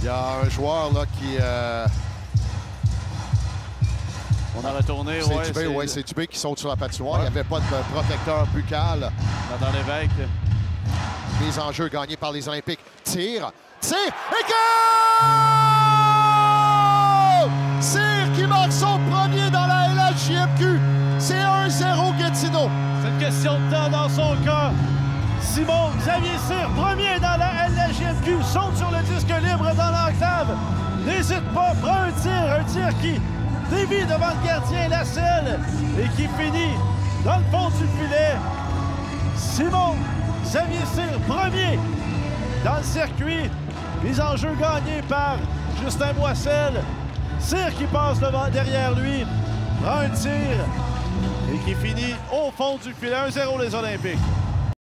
Il y a un joueur là, qui. Euh... On a retourné, c'est ouais. Dubé, ouais, c'est Dubé qui saute sur la patinoire. Il n'y avait pas de protecteur buccal. Dans l'évêque. Les enjeux gagnés par les Olympiques. Tire, tire et goal! Cyr qui marque son premier dans la LHJMQ. C'est 1-0 Gatineau. C'est une question de temps dans son cas. Simon Xavier Cyr, premier dans la libre dans l'enclave. N'hésite pas, prend un tir, un tir qui dévie devant le gardien la selle et qui finit dans le fond du filet. Simon Xavier Cyr, premier dans le circuit. Mise en jeu gagnée par Justin Boissel. Cyr qui passe devant, derrière lui, prend un tir et qui finit au fond du filet. 1-0 les Olympiques.